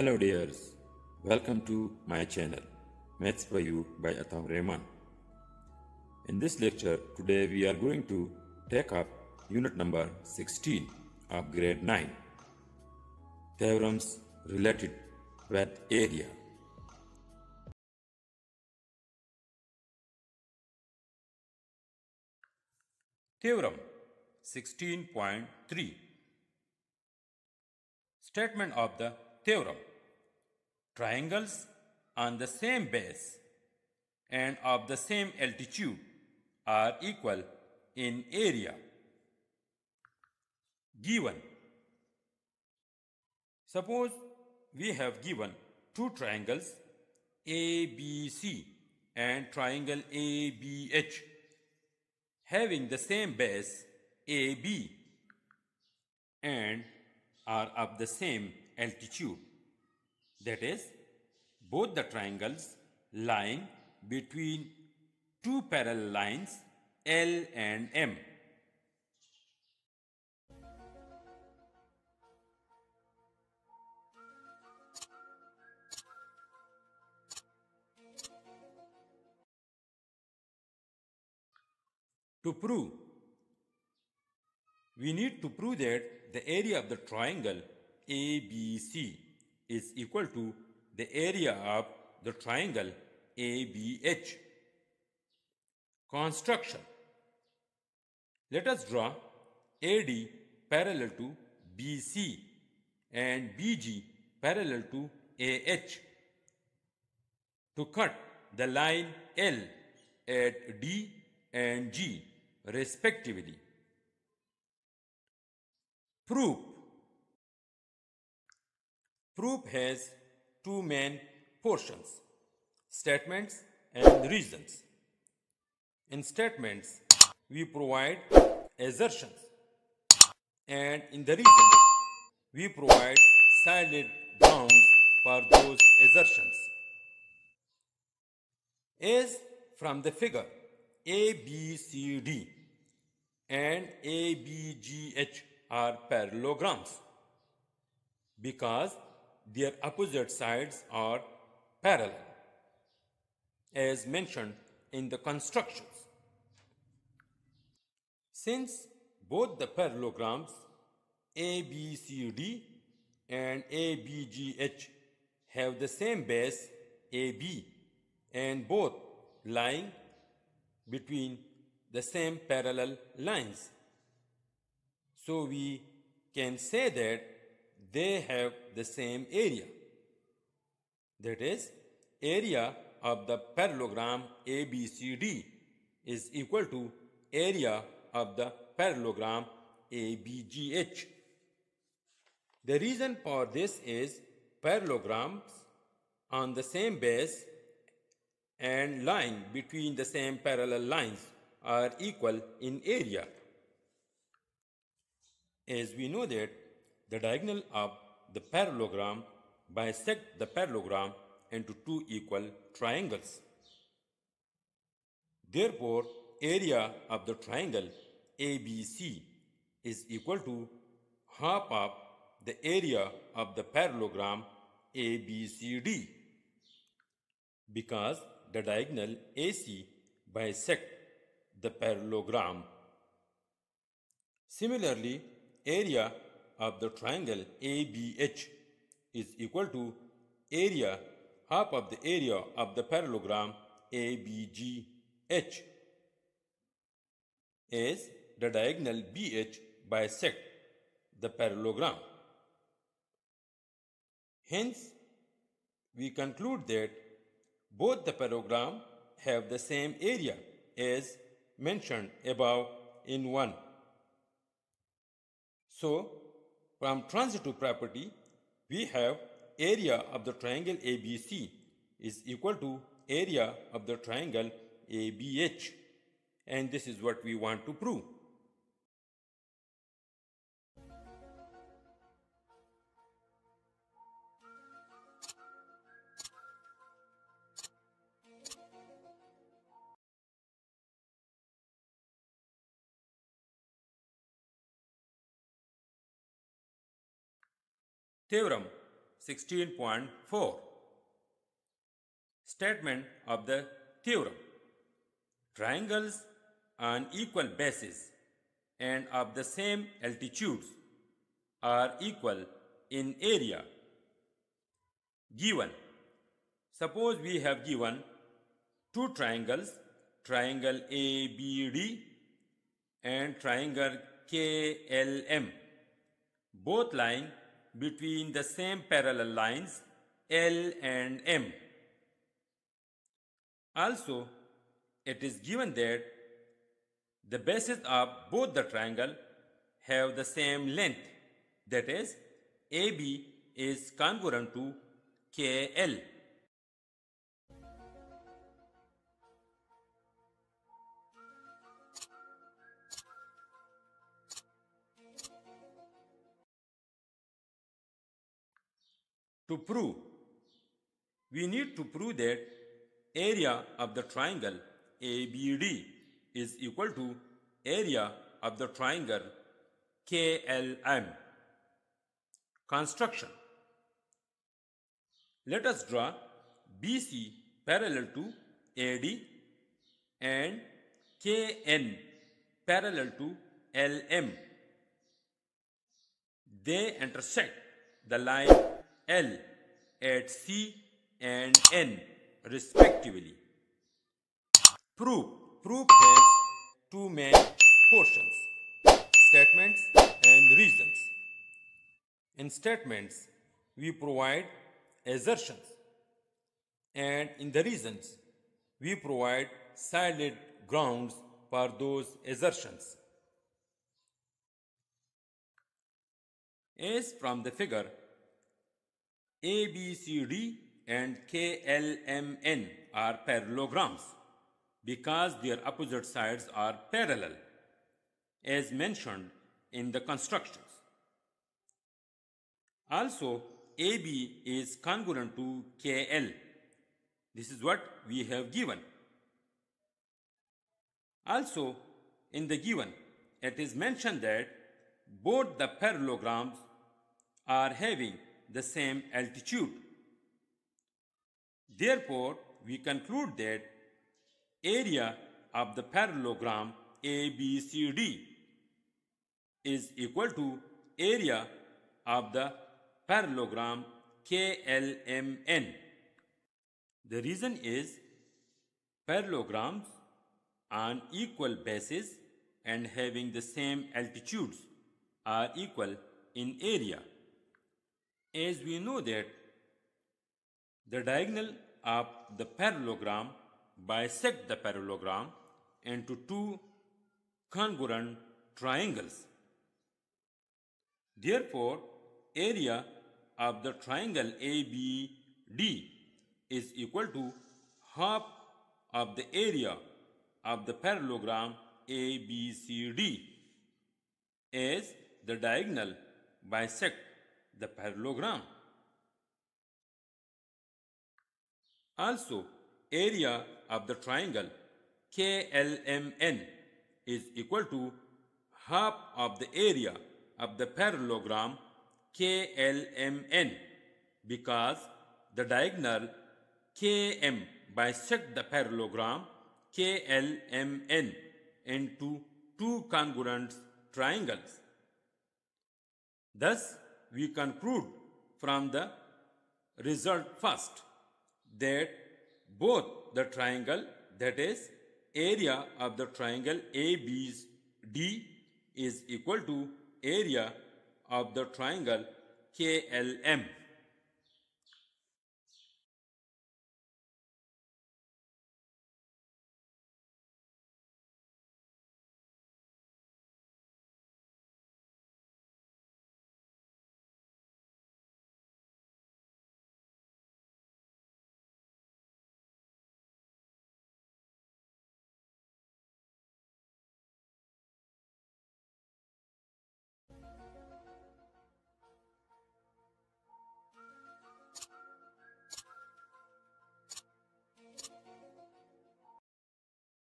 Hello dears, welcome to my channel Maths for You by Attaur Rahman. In this lecture today we are going to take up unit number 16 of grade 9 theorems related with area. Theorem 16.3 Statement of the theorem Triangles on the same base and of the same altitude are equal in area. Given Suppose we have given two triangles ABC and triangle ABH having the same base AB and are of the same altitude. That is, both the triangles lying between two parallel lines L and M. To prove, we need to prove that the area of the triangle ABC is equal to the area of the triangle ABH. Construction. Let us draw AD parallel to BC and BG parallel to AH. To cut the line L at D and G respectively. Proof. Proof has two main portions statements and reasons. In statements, we provide assertions, and in the reasons, we provide solid grounds for those assertions. As from the figure ABCD and ABGH are parallelograms because their opposite sides are parallel as mentioned in the constructions. Since both the parallelograms ABCD and ABGH have the same base AB and both lying between the same parallel lines. So we can say that they have the same area. That is, area of the parallelogram ABCD is equal to area of the parallelogram ABGH. The reason for this is parallelograms on the same base and lying between the same parallel lines are equal in area. As we know that the diagonal of the parallelogram bisect the parallelogram into two equal triangles. Therefore, area of the triangle ABC is equal to half of the area of the parallelogram ABCD because the diagonal AC bisect the parallelogram. Similarly, area of the triangle ABH is equal to area half of the area of the parallelogram ABGH as the diagonal BH bisect the parallelogram. Hence, we conclude that both the parallelogram have the same area as mentioned above in 1. So, from transitive property, we have area of the triangle ABC is equal to area of the triangle ABH. And this is what we want to prove. Theorem 16.4. Statement of the theorem. Triangles on equal bases and of the same altitudes are equal in area. Given. Suppose we have given two triangles, triangle ABD and triangle KLM, both lying between the same parallel lines L and M. Also, it is given that the bases of both the triangle have the same length, that is, AB is congruent to KL. To prove, we need to prove that area of the triangle ABD is equal to area of the triangle KLM. Construction. Let us draw BC parallel to AD and KN parallel to LM. They intersect the line L at C and N respectively. Proof. Proof has two main portions statements and reasons. In statements, we provide assertions, and in the reasons, we provide solid grounds for those assertions. As from the figure, ABCD and KLMN are parallelograms because their opposite sides are parallel, as mentioned in the constructions. Also, AB is congruent to KL. This is what we have given. Also, in the given, it is mentioned that both the parallelograms are having the same altitude. Therefore, we conclude that area of the parallelogram ABCD is equal to area of the parallelogram KLMN. The reason is parallelograms on equal bases and having the same altitudes are equal in area. As we know that the diagonal of the parallelogram bisect the parallelogram into two congruent triangles. Therefore, area of the triangle ABD is equal to half of the area of the parallelogram ABCD as the diagonal bisect the parallelogram. Also, area of the triangle KLMN is equal to half of the area of the parallelogram KLMN because the diagonal KM bisect the parallelogram KLMN into two congruent triangles. Thus, we conclude from the result first that both the triangle that is area of the triangle ABD is equal to area of the triangle KLM.